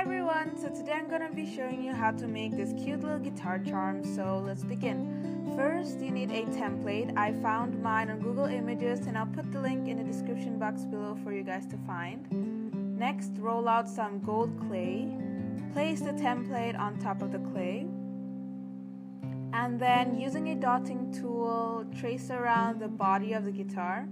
Hi everyone, so today I'm gonna be showing you how to make this cute little guitar charm, so let's begin. First, you need a template. I found mine on Google Images and I'll put the link in the description box below for you guys to find. Next, roll out some gold clay. Place the template on top of the clay. And then using a dotting tool, trace around the body of the guitar.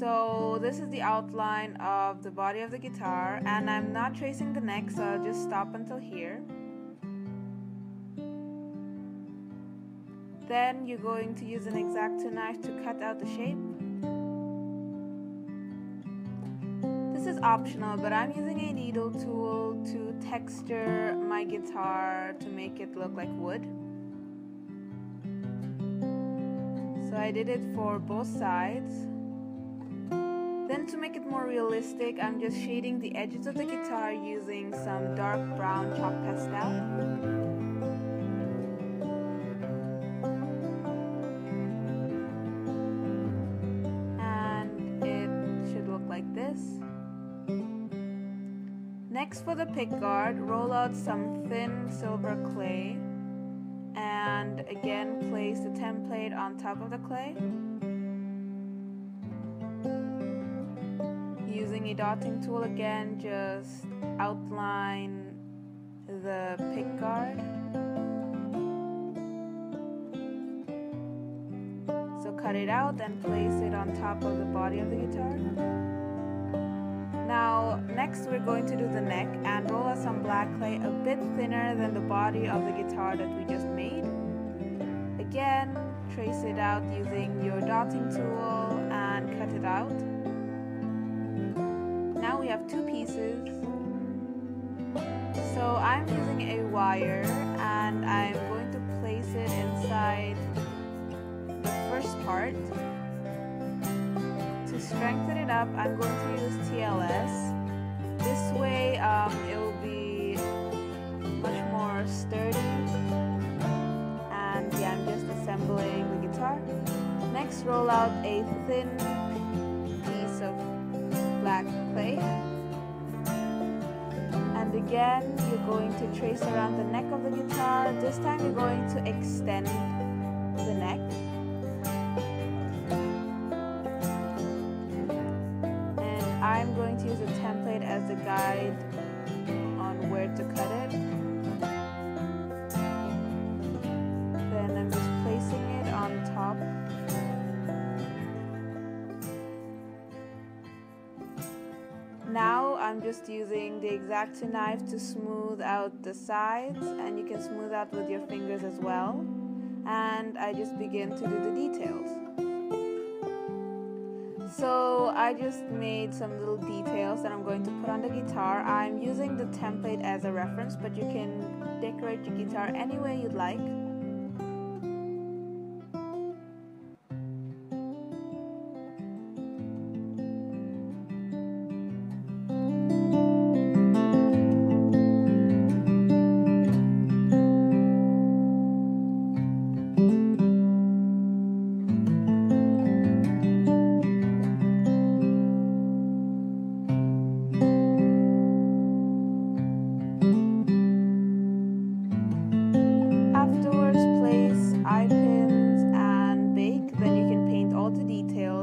So this is the outline of the body of the guitar and I'm not tracing the neck so I'll just stop until here. Then you're going to use an X-Acto knife to cut out the shape. This is optional but I'm using a needle tool to texture my guitar to make it look like wood. So I did it for both sides. To make it more realistic, I'm just shading the edges of the guitar using some dark brown chalk pastel. And it should look like this. Next for the pickguard, roll out some thin silver clay and again place the template on top of the clay. Using a dotting tool again just outline the pickguard so cut it out and place it on top of the body of the guitar. Now next we're going to do the neck and roll out some black clay a bit thinner than the body of the guitar that we just made. Again trace it out using your dotting tool and cut it out wire and I'm going to place it inside the first part. To strengthen it up, I'm going to use TLS. This way um, it will be much more sturdy. And yeah, I'm just assembling the guitar. Next, roll out a thin again, you're going to trace around the neck of the guitar. This time you're going to extend the neck. And I'm going to use a template as a guide on where to cut it. Then I'm just placing it on top Now I'm just using the X-Acto knife to smooth out the sides and you can smooth out with your fingers as well. And I just begin to do the details. So I just made some little details that I'm going to put on the guitar. I'm using the template as a reference but you can decorate your guitar any way you'd like.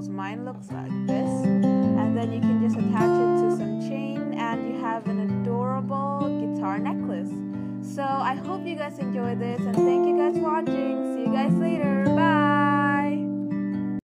Mine looks like this. And then you can just attach it to some chain and you have an adorable guitar necklace. So I hope you guys enjoy this and thank you guys for watching. See you guys later. Bye.